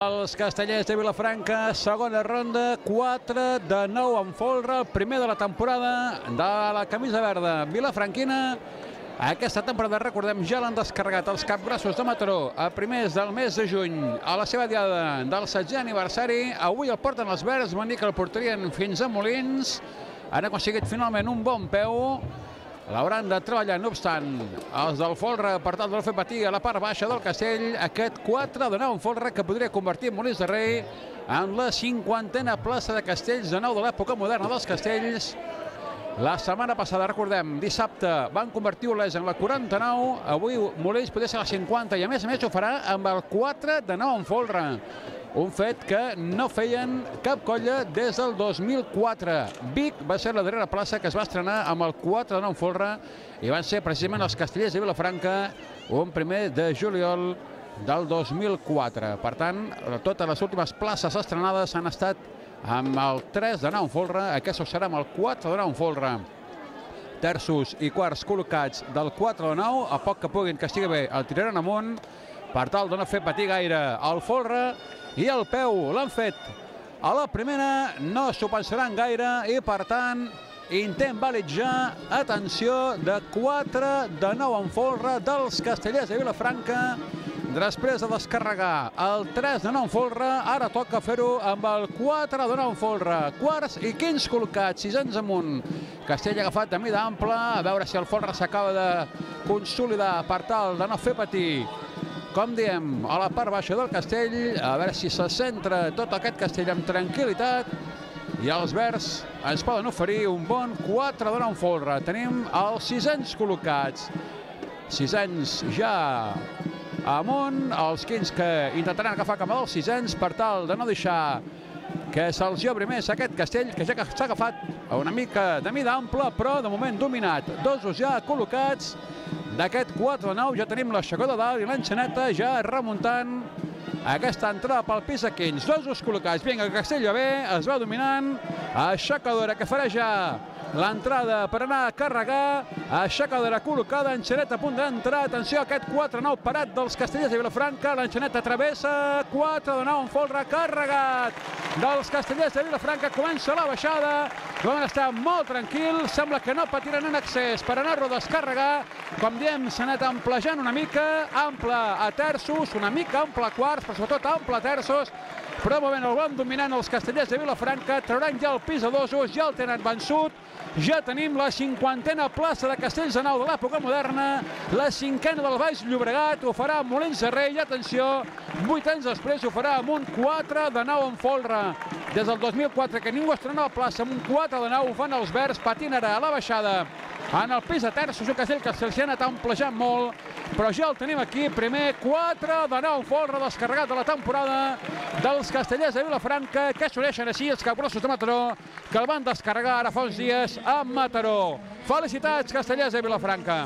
Els castellers de Vilafranca, segona ronda, 4 de 9 en folre, el primer de la temporada de la camisa verda vilafranquina. Aquesta temporada, recordem, ja l'han descarregat els capgrossos de Mataró a primers del mes de juny a la seva diada del 16è aniversari. Avui el porten els verds, van dir que el portarien fins a Molins. Han aconseguit finalment un bon peu L'hauran de treballar, no obstant, els del Folre per tal de fer patir a la part baixa del castell aquest 4 de 9 en Folre que podria convertir Molins de Rei en la cinquantena plaça de castells de nou de l'època moderna dels castells. La setmana passada, recordem, dissabte van convertir Olès en la 49, avui Molins podria ser la 50 i a més a més ho farà amb el 4 de 9 en Folre un fet que no feien cap colla des del 2004. Vic va ser la darrera plaça que es va estrenar amb el 4 de 9 folre i van ser precisament els castellers de Vilafranca un primer de juliol del 2004. Per tant, totes les últimes places estrenades han estat amb el 3 de 9 folre, aquest serà amb el 4 de 9 folre. Terços i quarts col·locats del 4 de 9, a poc que puguin que estigui bé el tiraran amunt, per tal de no fer patir gaire el folre i el peu l'han fet. A la primera, no s'ho pensaran gaire i per tant intent vàlid ja, atenció, de 4 de 9 en folre dels castellers de Vilafranca. Després de descarregar el 3 de 9 en folre, ara toca fer-ho amb el 4 de 9 en folre, quarts i quins col·locats, sisens amunt. Castell agafat de mida ampla, a veure si el folre s'acaba de consolidar per tal de no fer patir com diem, a la part baixa del castell, a veure si se centra tot aquest castell amb tranquil·litat i els verds ens poden oferir un bon 4 de 9 folre. Tenim els sisens col·locats. Sisens ja amunt, els quins que intentaran agafar cap dels sisens per tal de no deixar que se'ls obri més aquest castell, que ja s'ha agafat una mica de mida ampla, però de moment dominat. Dos ja col·locats, d'aquest 4-9 ja tenim la de dalt i l'enxaneta ja remuntant aquesta entrada pel pis a Quins. Dos us col·locats. Vinga, el Castell bé, es va dominant. Aixecadora que farà ja l'entrada per anar a carregar. Aixecadora col·locada, enxaneta a punt d'entrar. Atenció, aquest 4-9 parat dels castellers de Vilafranca. L'enxaneta travessa, 4 de 9 en folre, carregat dels castellers de Vilafranca. Comença la baixada. Van estar molt tranquil, sembla que no patiran en accés per anar-lo a descarregar. Com diem, s'ha anat amplejant una mica, ample a terços, una mica ample a quarts, però sobretot ample a terços. Moment el van dominant els castellers de Vilafranca, trauran ja el pis a dosos, ja el tenen vençut. Ja tenim la cinquantena plaça de Castells de Nou de l'època moderna, la cinquena del Baix Llobregat, ho farà Molins de Rei, i atenció, vuit anys després ho farà amb un 4 de 9 en folre. Des del 2004 que ningú estrenava plaça amb un 4 de 9 ho fan els verds, patinarà a la baixada en el pis de terç, un castell que se'ls ha anat amplejant molt, però ja el tenim aquí, primer 4 de 9 folre descarregat de la temporada dels castellers de Vilafranca, que s'uneixen així els capgrossos de Mataró, que el van descarregar ara fa uns dies a Mataró. Felicitats, castellers de Vilafranca.